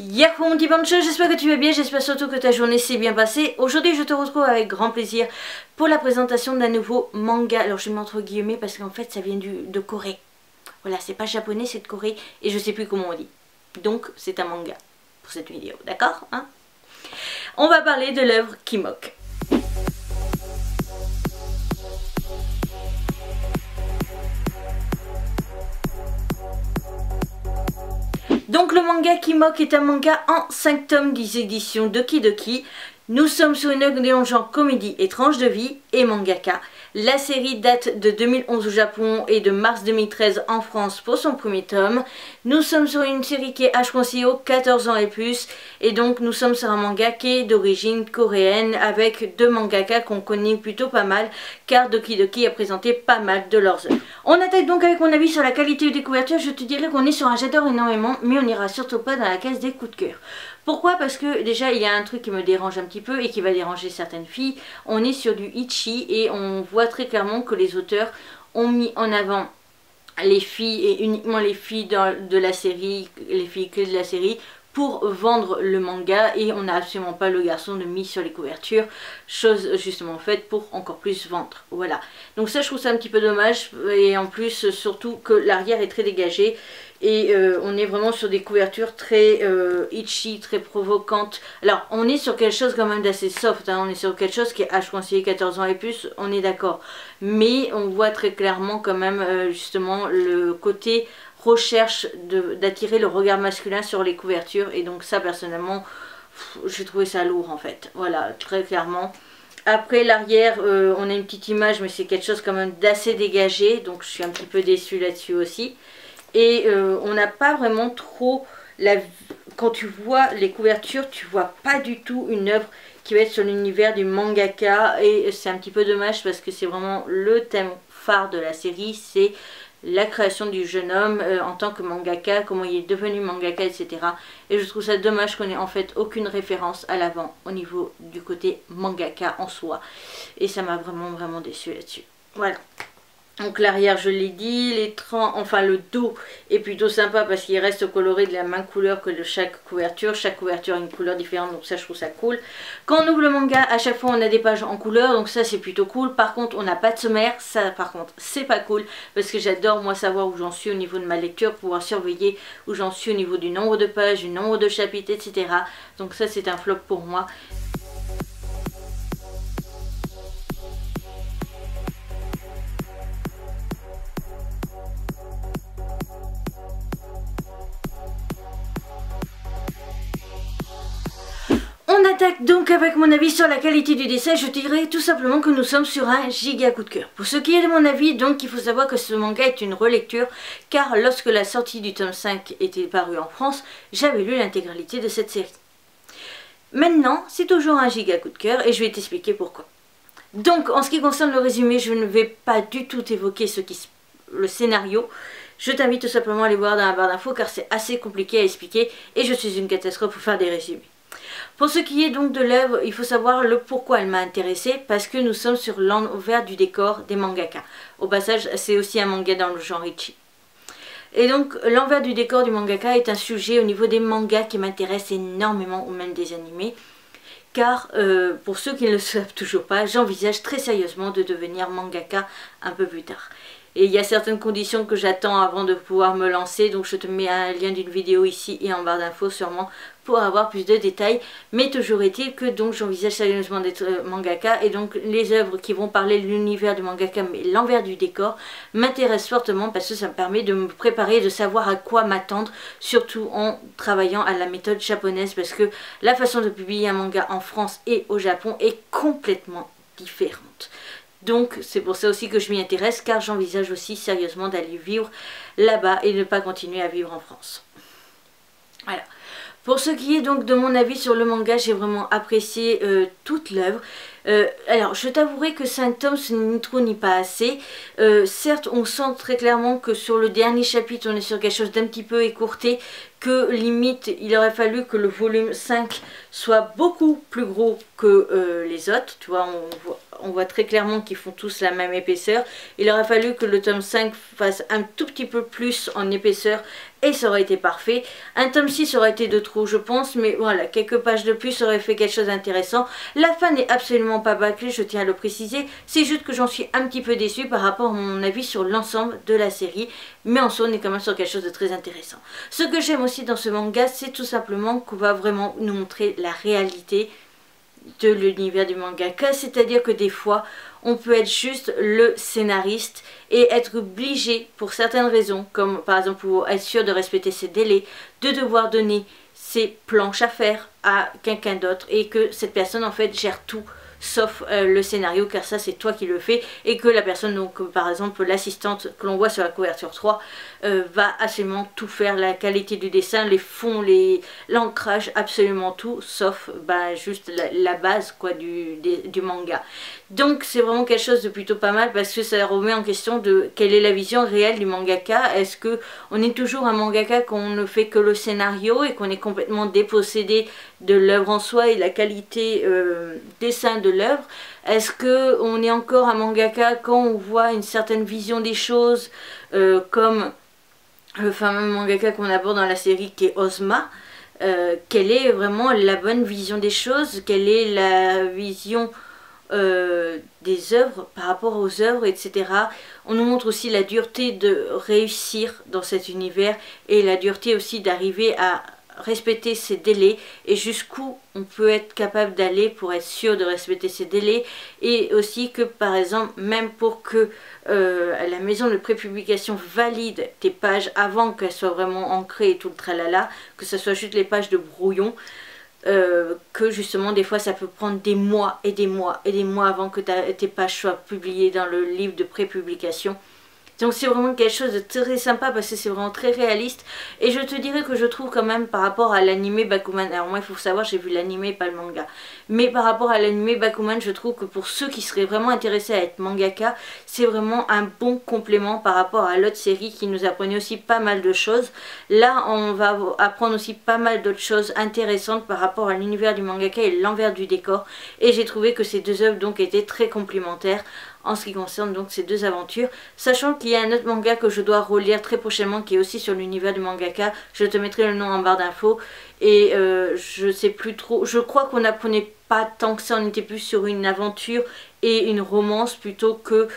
Yahoo mon petit pancho, j'espère que tu vas bien, j'espère surtout que ta journée s'est bien passée. Aujourd'hui je te retrouve avec grand plaisir pour la présentation d'un nouveau manga. Alors je mets entre guillemets parce qu'en fait ça vient du, de Corée. Voilà, c'est pas japonais, c'est de Corée et je sais plus comment on dit. Donc c'est un manga pour cette vidéo, d'accord hein? On va parler de l'œuvre Kimok. Donc le manga Kimok est un manga en 5 tomes des éditions Doki Doki. Nous sommes sur une de genre comédie étrange de vie et mangaka. La série date de 2011 au Japon et de mars 2013 en France pour son premier tome. Nous sommes sur une série qui est H.CO 14 ans et plus et donc nous sommes sur un manga qui est d'origine coréenne avec deux mangaka qu'on connaît plutôt pas mal car Doki Doki a présenté pas mal de leurs œuvres. On attaque donc avec mon avis sur la qualité des couvertures, je te dirais qu'on est sur un j'adore énormément mais on n'ira surtout pas dans la case des coups de cœur. Pourquoi? Parce que déjà il y a un truc qui me dérange un petit peu et qui va déranger certaines filles. On est sur du Ichi et on voit très clairement que les auteurs ont mis en avant les filles et uniquement les filles de la série, les filles clés de la série pour vendre le manga et on n'a absolument pas le garçon de mis sur les couvertures, chose justement faite pour encore plus vendre. Voilà. Donc ça je trouve ça un petit peu dommage et en plus surtout que l'arrière est très dégagé et euh, on est vraiment sur des couvertures très euh, itchy, très provocantes. Alors on est sur quelque chose quand même d'assez soft, hein. on est sur quelque chose qui est H conseillé 14 ans et plus, on est d'accord. Mais on voit très clairement quand même euh, justement le côté recherche d'attirer le regard masculin sur les couvertures et donc ça personnellement j'ai trouvé ça lourd en fait voilà très clairement après l'arrière on a une petite image mais c'est quelque chose quand même d'assez dégagé donc je suis un petit peu déçue là-dessus aussi et euh, on n'a pas vraiment trop la quand tu vois les couvertures tu vois pas du tout une œuvre qui va être sur l'univers du mangaka et c'est un petit peu dommage parce que c'est vraiment le thème phare de la série c'est la création du jeune homme euh, en tant que mangaka, comment il est devenu mangaka, etc. Et je trouve ça dommage qu'on ait en fait aucune référence à l'avant au niveau du côté mangaka en soi. Et ça m'a vraiment vraiment déçu là-dessus. Voilà. Donc l'arrière je l'ai dit, enfin le dos est plutôt sympa parce qu'il reste coloré de la même couleur que de chaque couverture. Chaque couverture a une couleur différente donc ça je trouve ça cool. Quand on ouvre le manga à chaque fois on a des pages en couleur donc ça c'est plutôt cool. Par contre on n'a pas de sommaire, ça par contre c'est pas cool parce que j'adore moi savoir où j'en suis au niveau de ma lecture, pouvoir surveiller où j'en suis au niveau du nombre de pages, du nombre de chapitres etc. Donc ça c'est un flop pour moi. On attaque donc avec mon avis sur la qualité du dessin, je dirais tout simplement que nous sommes sur un giga coup de cœur. Pour ce qui est de mon avis, donc il faut savoir que ce manga est une relecture, car lorsque la sortie du tome 5 était parue en France, j'avais lu l'intégralité de cette série. Maintenant, c'est toujours un giga coup de cœur et je vais t'expliquer pourquoi. Donc en ce qui concerne le résumé, je ne vais pas du tout évoquer ce qui, le scénario, je t'invite tout simplement à aller voir dans la barre d'infos car c'est assez compliqué à expliquer et je suis une catastrophe pour faire des résumés. Pour ce qui est donc de l'œuvre, il faut savoir le pourquoi elle m'a intéressée, parce que nous sommes sur l'envers du décor des mangaka. Au passage, c'est aussi un manga dans le genre Ichi. Et donc, l'envers du décor du mangaka est un sujet au niveau des mangas qui m'intéresse énormément, ou même des animés. Car, euh, pour ceux qui ne le savent toujours pas, j'envisage très sérieusement de devenir mangaka un peu plus tard. Et il y a certaines conditions que j'attends avant de pouvoir me lancer. Donc je te mets un lien d'une vidéo ici et en barre d'infos sûrement pour avoir plus de détails. Mais toujours est-il que donc j'envisage sérieusement d'être euh, mangaka. Et donc les œuvres qui vont parler de l'univers du mangaka mais l'envers du décor m'intéressent fortement parce que ça me permet de me préparer, de savoir à quoi m'attendre. Surtout en travaillant à la méthode japonaise parce que la façon de publier un manga en France et au Japon est complètement différente. Donc c'est pour ça aussi que je m'y intéresse car j'envisage aussi sérieusement d'aller vivre là-bas et ne pas continuer à vivre en France. Voilà. Pour ce qui est donc de mon avis sur le manga, j'ai vraiment apprécié euh, toute l'œuvre. Euh, alors, je t'avouerai que 5 tomes, ce n'est ni trop ni pas assez. Euh, certes, on sent très clairement que sur le dernier chapitre, on est sur quelque chose d'un petit peu écourté, que limite, il aurait fallu que le volume 5 soit beaucoup plus gros que les autres. Tu vois, on voit on voit très clairement qu'ils font tous la même épaisseur. Il aurait fallu que le tome 5 fasse un tout petit peu plus en épaisseur et ça aurait été parfait. Un tome 6 aurait été de trop je pense, mais voilà, quelques pages de plus auraient fait quelque chose d'intéressant. La fin n'est absolument pas bâclée, je tiens à le préciser, c'est juste que j'en suis un petit peu déçue par rapport à mon avis sur l'ensemble de la série, mais en soi on est quand même sur quelque chose de très intéressant. Ce que j'aime aussi dans ce manga, c'est tout simplement qu'on va vraiment nous montrer la réalité de l'univers du mangaka, c'est-à-dire que des fois, on peut être juste le scénariste et être obligé pour certaines raisons, comme par exemple pour être sûr de respecter ses délais, de devoir donner ses planches à faire à quelqu'un d'autre et que cette personne en fait gère tout sauf euh, le scénario car ça c'est toi qui le fais et que la personne donc par exemple l'assistante que l'on voit sur la couverture 3 euh, va absolument tout faire. La qualité du dessin les fonds les l'ancrage absolument tout sauf bah, juste la, base quoi du, du manga. Donc c'est vraiment quelque chose de plutôt pas mal parce que ça remet en question de quelle est la vision réelle du mangaka. Est-ce que on est toujours un mangaka qu'on ne fait que le scénario et qu'on est complètement dépossédé de l'œuvre en soi et la qualité euh, dessin de l'œuvre Est-ce que on est encore un mangaka quand on voit une certaine vision des choses euh, comme le fameux mangaka qu'on aborde dans la série qui est Ozma euh, Quelle est vraiment la bonne vision des choses? Quelle est la vision des œuvres par rapport aux œuvres, etc. On nous montre aussi la dureté de réussir dans cet univers et la dureté aussi d'arriver à respecter ses délais et jusqu'où on peut être capable d'aller pour être sûr de respecter ses délais et aussi que par exemple même pour que euh, la maison de prépublication valide tes pages avant qu'elles soient vraiment ancrées et tout le tralala, que ce soit juste les pages de brouillon, euh, que justement des fois ça peut prendre des mois et des mois et des mois avant que tes pages soient publiées dans le livre de prépublication. Donc c'est vraiment quelque chose de très sympa parce que c'est vraiment très réaliste. Et je te dirais que je trouve quand même par rapport à l'anime Bakuman, alors moi il faut savoir j'ai vu l'anime pas le manga. Mais par rapport à l'anime Bakuman je trouve que pour ceux qui seraient vraiment intéressés à être mangaka, c'est vraiment un bon complément par rapport à l'autre série qui nous apprenait aussi pas mal de choses. Là on va apprendre aussi pas mal d'autres choses intéressantes par rapport à l'univers du mangaka et l'envers du décor. Et j'ai trouvé que ces deux œuvres donc étaient très complémentaires en ce qui concerne donc ces deux aventures. Sachant qu'il y a un autre manga que je dois relire très prochainement qui est aussi sur l'univers du mangaka. Je te mettrai le nom en barre d'infos. Et euh, je sais plus trop. Je crois qu'on n'apprenait pas tant que ça. On était plus sur une aventure et une romance plutôt que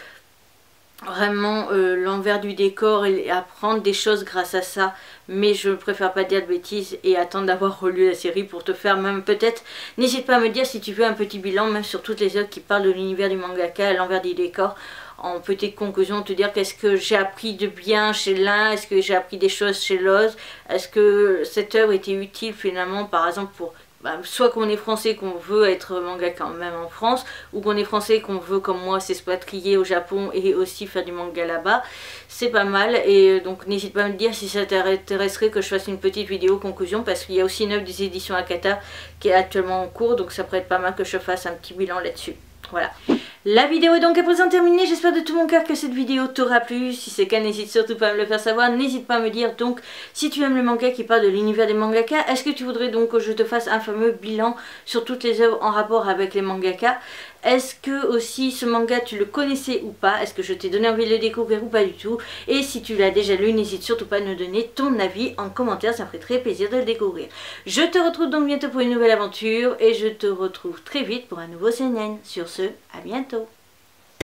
vraiment euh, l'envers du décor et apprendre des choses grâce à ça. Mais je préfère pas dire de bêtises et attendre d'avoir relu la série pour te faire même peut-être n'hésite pas à me dire si tu veux un petit bilan même sur toutes les œuvres qui parlent de l'univers du mangaka à l'envers du décor. En petite conclusion te dire qu'est-ce que j'ai appris de bien chez l'un est-ce que j'ai appris des choses chez l'autre est-ce que cette œuvre était utile finalement par exemple pour bah, soit qu'on est français qu'on veut être manga quand même en France, ou qu'on est français qu'on veut comme moi s'expatrier au Japon et aussi faire du manga là-bas, c'est pas mal. Et euh, donc n'hésite pas à me dire si ça t'intéresserait que je fasse une petite vidéo conclusion, parce qu'il y a aussi une œuvre des éditions Akata qui est actuellement en cours, donc ça pourrait être pas mal que je fasse un petit bilan là-dessus. Voilà. La vidéo est donc à présent terminée, j'espère de tout mon cœur que cette vidéo t'aura plu, si c'est le cas n'hésite surtout pas à me le faire savoir, n'hésite pas à me dire donc si tu aimes le manga qui parle de l'univers des mangaka, est-ce que tu voudrais donc que je te fasse un fameux bilan sur toutes les œuvres en rapport avec les mangaka? Est-ce que aussi ce manga tu le connaissais ou pas? Est-ce que je t'ai donné envie de le découvrir ou pas du tout? Et si tu l'as déjà lu, n'hésite surtout pas à nous donner ton avis en commentaire, ça me ferait très plaisir de le découvrir. Je te retrouve donc bientôt pour une nouvelle aventure et je te retrouve très vite pour un nouveau CNN. Sur ce, à bientôt